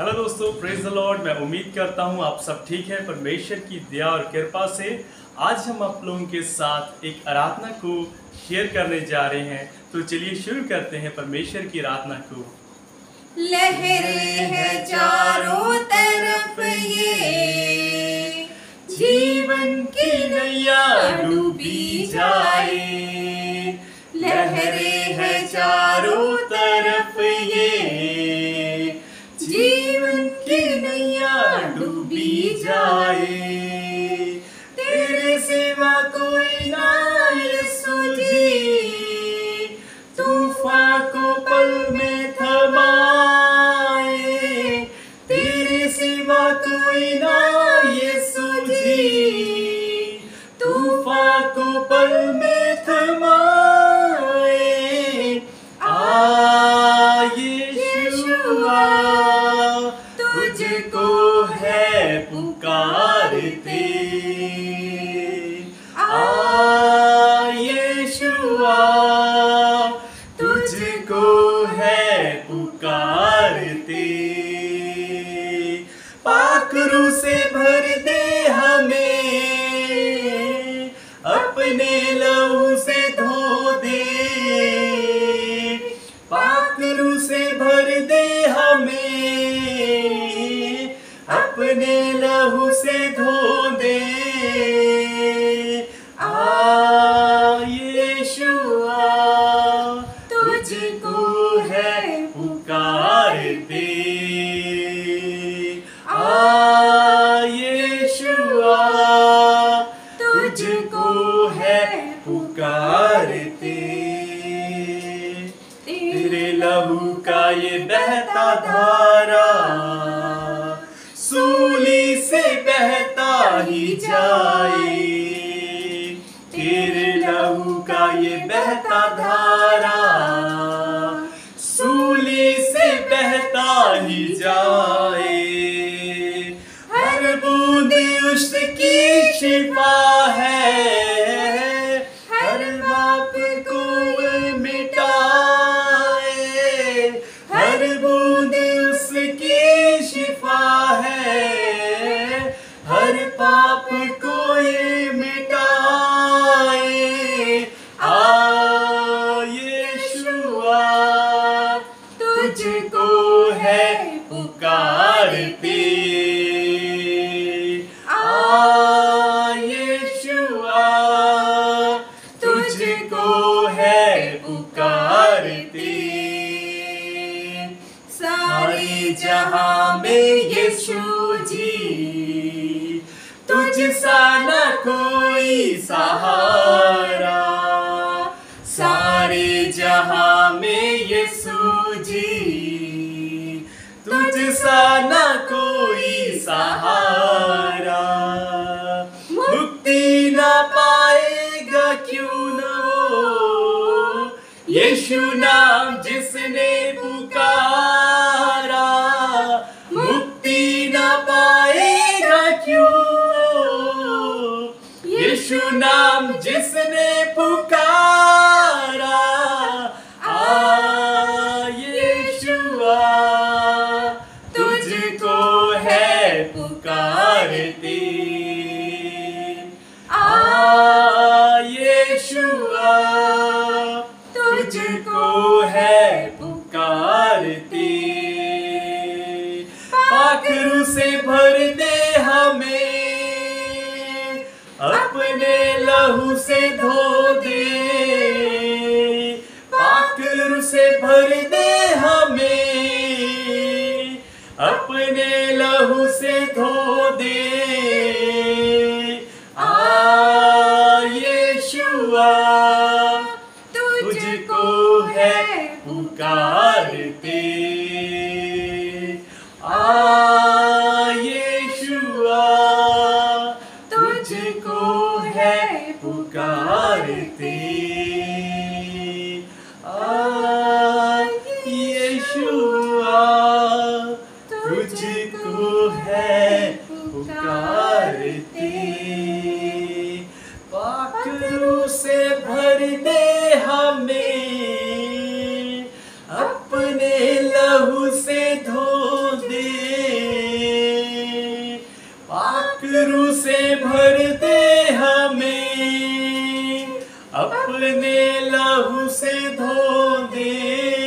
Hello दोस्तों praise the Lord मैं उम्मीद करता हूँ आप सब ठीक है, परमेश्वर की दया और कृपा से आज हम आप लोगों के साथ एक आराधना को शेयर करने जा रहे हैं। तो चलिए शुरू करते हैं परमेश्वर की आराधना को। लहरें है चारों तरफ़ ये, जीवन की नैया डूबी जाए डूबी पुकारते। आ तुझको है पुकारते। पाखरू से भर दे हमें, अपने लहू से धो दे। पाखरू से भर दे हमें, अपने लहू से धो दे तुझको है पुकारते। आ यीशुआ तुझको है पुकारते। तेरे लहू का ये बहता धारा, सूली बहता ही जाए। तेरे लहू का ये बहता धारा सूली से बहता ही जाए। हर बूंद उसकी शिफा जहाँ में यीशु जी। तुझ सा न कोई सहारा। सारे जहाँ में यीशु जी। तुझ सा न कोई सहारा। मुक्ति न पाएगा क्यों न वो? यीशु नाम नाम जिसने पुकारा आ यीशुआ तुझको है पुकारते। आ यीशुआ तुझको है पुकारते। पाखरू से भर दे अपने लहू से धो दे। पाखरू से भर दे हमें। अपने लहू से धो दे। तुझको है तुझको है पुकारती। पाखरू से भर दे हमें अपने लहू से धो दे पाखरू से भर दे हमें अपने लहू से धो दे